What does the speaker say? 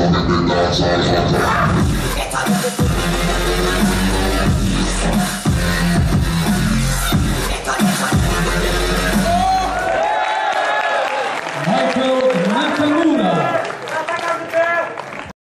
on it, big dogs all over.